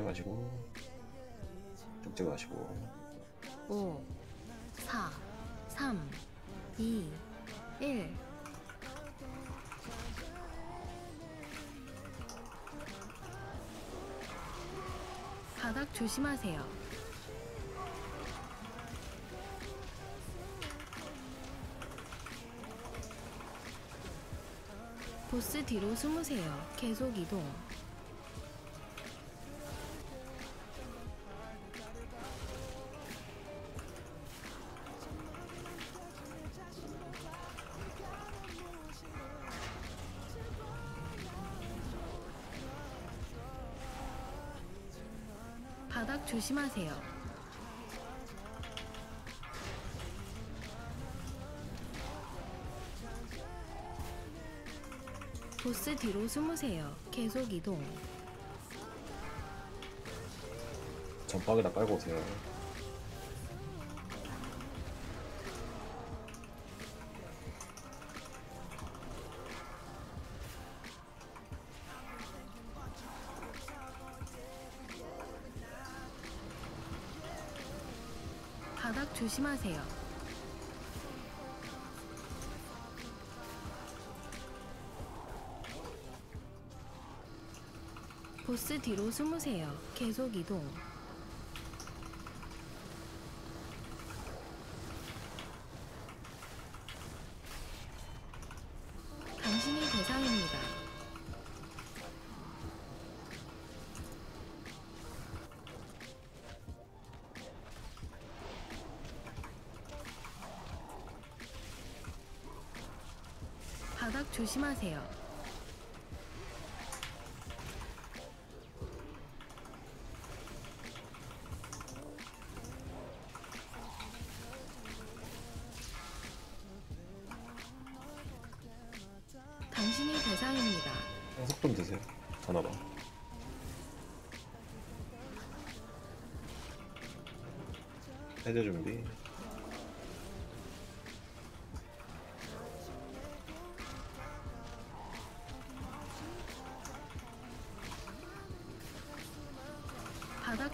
때 마시고 쪽지 마시고 5, 4, 3, 2, 1. 바닥 조심하세요. 보스 뒤로 숨으세요. 계속 이동. 바닥 조심하세요. 보스 뒤로 숨으세요. 계속 이동. 전방에다 깔고 오세요 바닥 조심하세요. 보스 뒤로 숨으세요. 계속 이동. 바닥 조심하세요. 당신이 대상입니다. 속좀 드세요 전화봐 해제 준비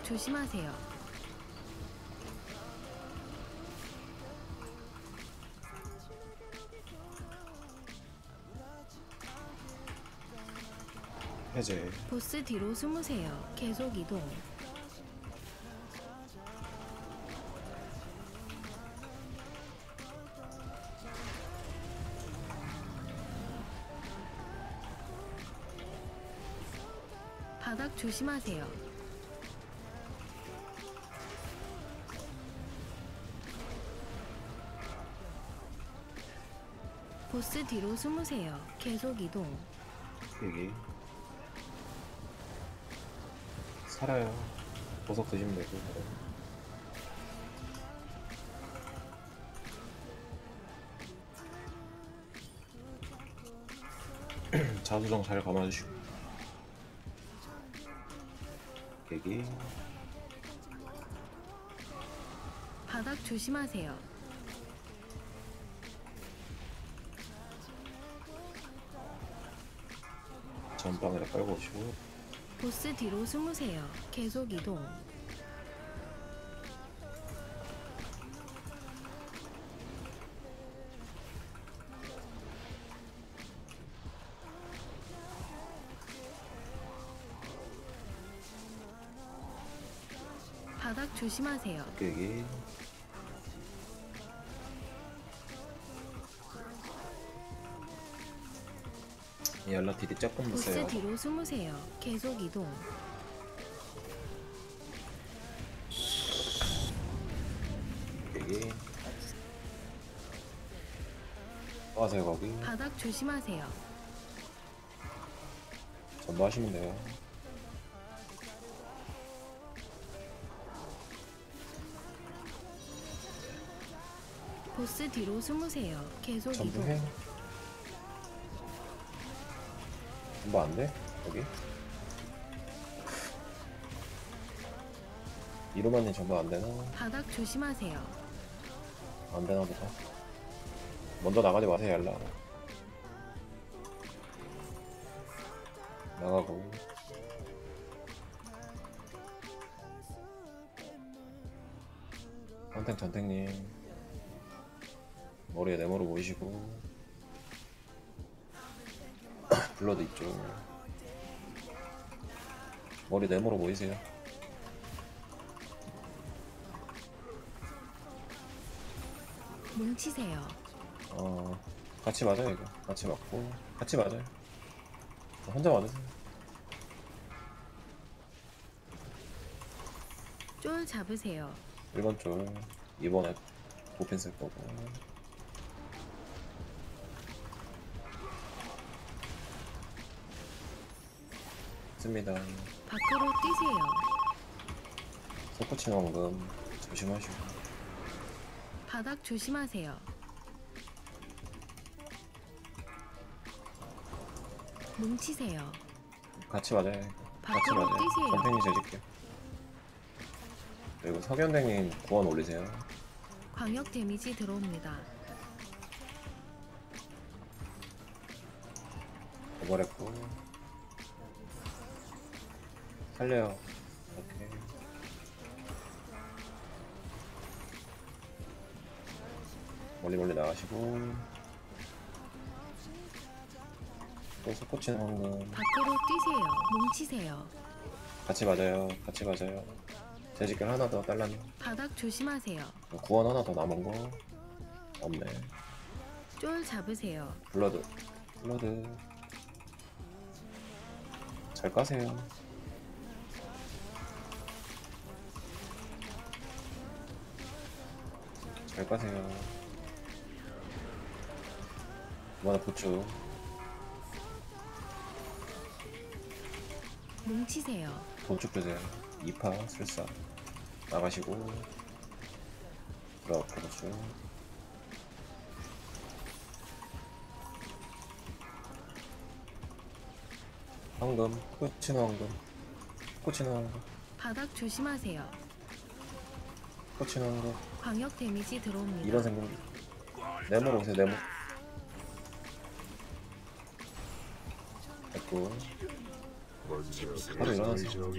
조심하세요. 해제 보스 뒤로 숨으세요. 계속 이동. 바닥 조심하세요. 보스 뒤로 숨으세요. 계속 이동. 여기 살아요 보석 드시면 되고 자수정 잘 감아주시고 여기 바닥 조심하세요. 전방에다 깔고 오시고 보스 뒤로 숨으세요. 계속 이동. 바닥 조심하세요. 여기 연락 딜이 조금 보스 있어요 뒤로 숨으세요. 계속 이동. 여기 와세요 거기 바닥 조심하세요. 전부 하시면 돼요 보스 뒤로 숨으세요. 계속 전부 이동. 해 금방 안 돼? 여기? 이로만이 전부 안 되나? 바닥 조심하세요. 안 되나 보다. 먼저 나가지 마세요, 얄라. 나가고. 한탱 전택님 머리에 네모로 보이시고 블러드 있죠. 머리 네모로 보이세요? 뭉치세요. 어 같이 맞아요 이거. 같이 맞고. 같이 맞아요. 혼자 맞으세요. 쫄 잡으세요. 1번 쪽 2번에 보핀 쓸 거고 씁니다 밖으로 뛰세요. 속구치는 황금 조심하시고 바닥 조심하세요. 뭉치세요. 같이 맞아요 같이 맞아요 뛰세요. 전팽이 재질게요 그리고 석연댕님 구원 올리세요 광역 데미지 들어옵니다. 오버랩고 살려요. 오케이. 멀리 멀리 나가시고. 또 속구치는 황금 밖으로 뛰세요. 뭉치세요. 같이 맞아요. 같이 맞아요. 재직결 하나 더 딸라님 바닥 조심하세요. 구원 하나 더 남은 거? 없네. 쫄 잡으세요. 블러드. 블러드. 잘 까세요 잘 까세요. 이번에 부추 뭉치세요. 돈쭉 주세요. 2파 술사. 나가시고. 이렇게 부추 황금 코치는 황금. 코치는 황금. 바닥 조심하세요. 코치는 황금 광역 데미지 들어옵니다. 이런 생각 네모로 오세요 네모. 됐고. 바로 일어나세요.